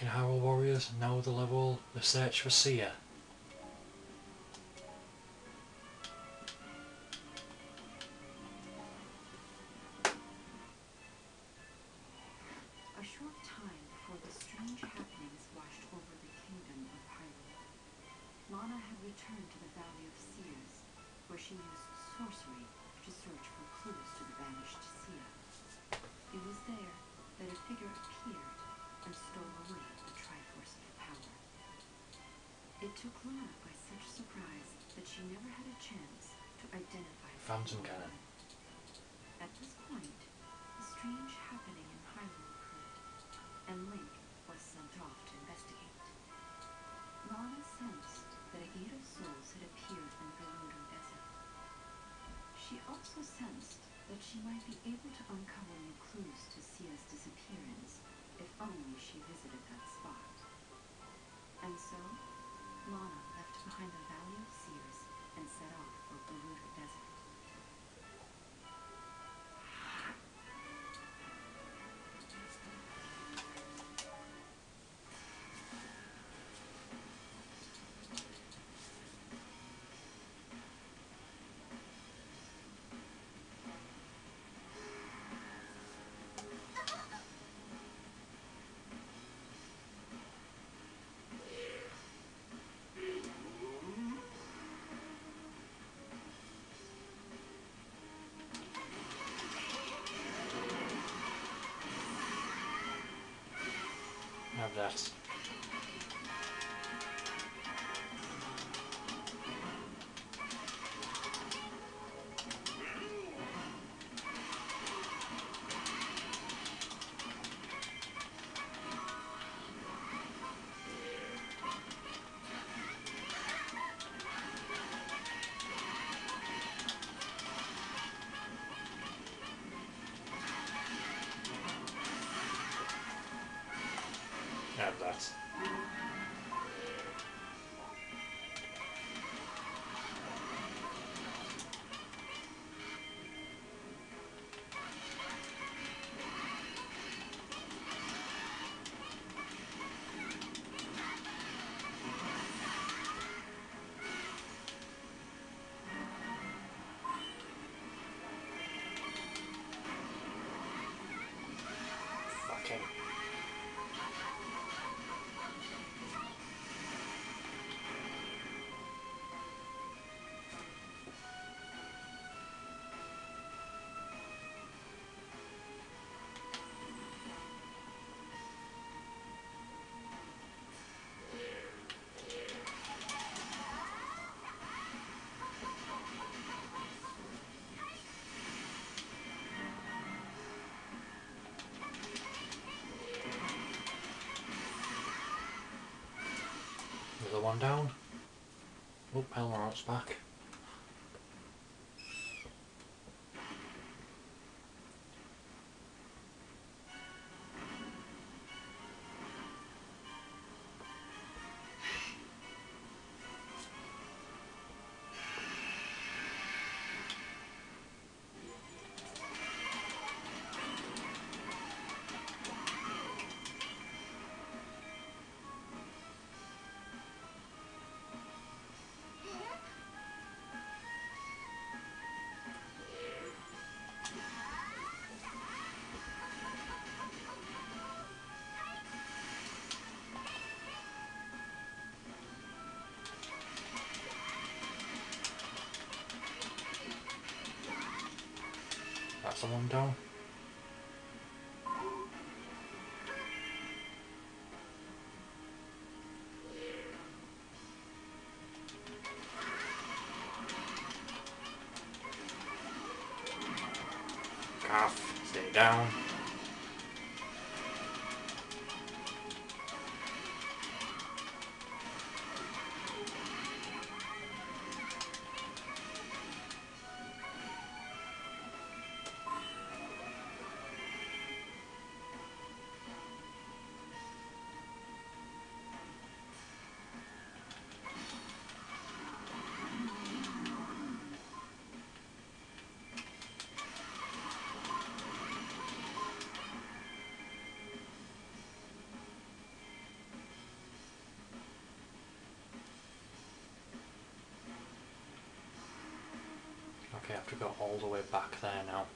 in Hyrule Warriors, now the level, the search for Cia. A short time before the strange happenings washed over the kingdom of Hyrule, Lana had returned to the Valley of Seers, where she used sorcery to search for clues to the vanished Cia. It was there that a figure appeared and stole away the Triforce of Power. It took Lana by such surprise that she never had a chance to identify Phantom. Ganon. At this point, a strange happening in Hyrule occurred, and Link was sent off to investigate. Lana sensed that a gate of souls had appeared in the Gerudo Desert. She also sensed that she might be able to uncover Have one down. Oh, Elmorot's back. That's the one down. Calf, stay down. I have to go all the way back there now.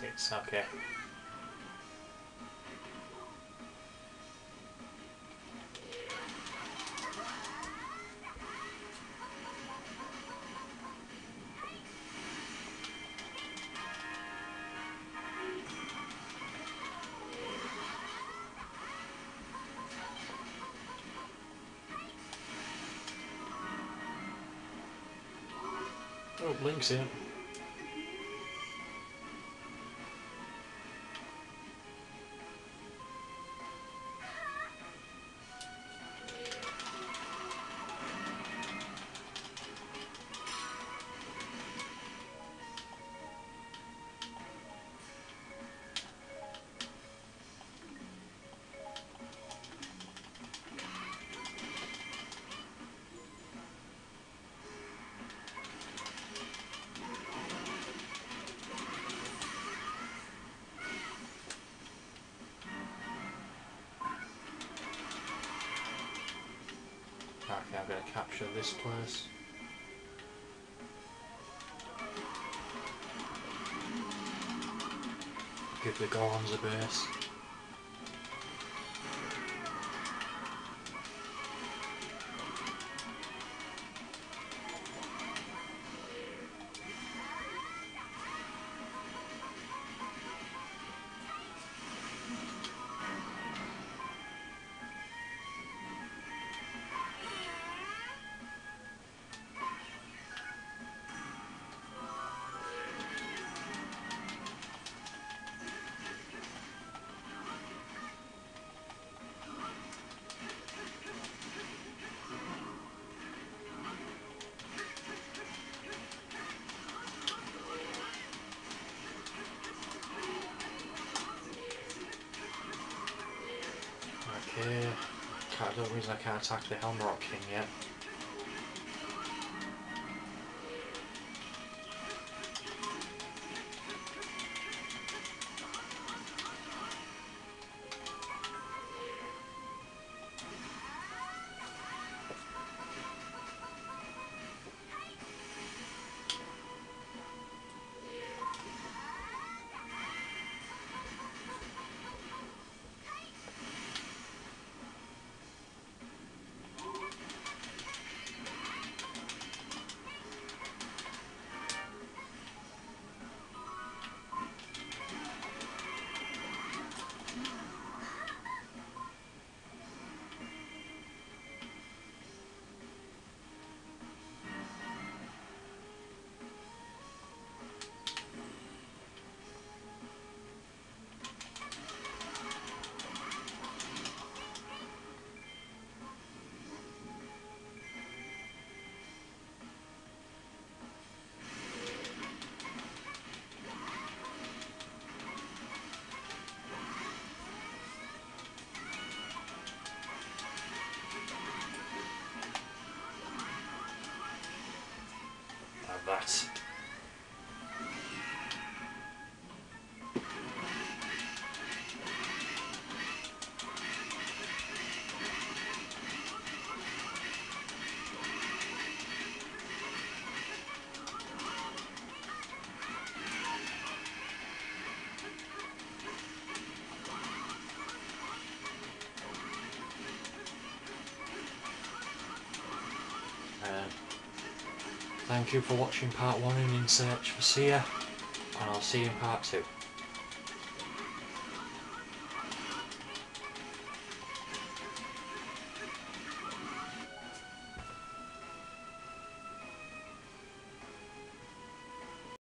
Tits, okay. Oh, Link's in. Okay, I'm going to capture this place. Give the Gorons a base. Okay, can't, don't reason I can't attack the Helmaroc King yet. Thank you for watching part one and In Search for Cia, and I'll see you in part two.